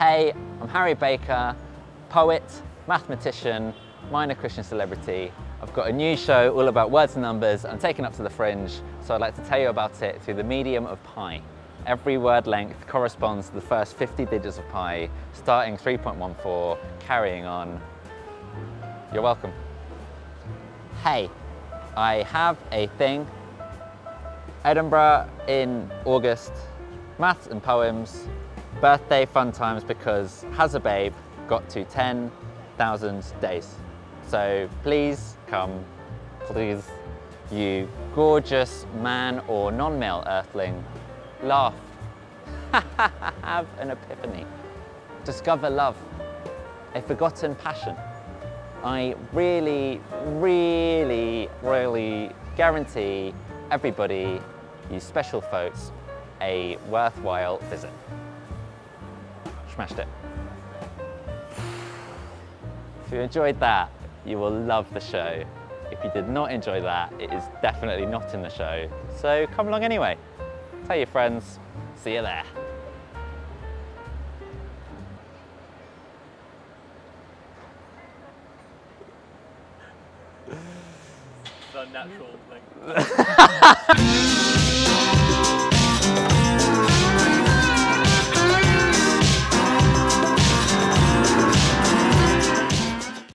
Hey, I'm Harry Baker, poet, mathematician, minor Christian celebrity. I've got a new show all about words and numbers. I'm taking up to the fringe, so I'd like to tell you about it through the medium of pi. Every word length corresponds to the first 50 digits of pi, starting 3.14, carrying on. You're welcome. Hey, I have a thing. Edinburgh in August, maths and poems, birthday fun times because has a babe got to 10,000 days. So please come, please, you gorgeous man or non-male earthling, laugh, have an epiphany, discover love, a forgotten passion. I really, really, really guarantee everybody, you special folks, a worthwhile visit. Smashed it. If you enjoyed that, you will love the show. If you did not enjoy that, it is definitely not in the show. So come along anyway. Tell your friends, see you there. The natural thing.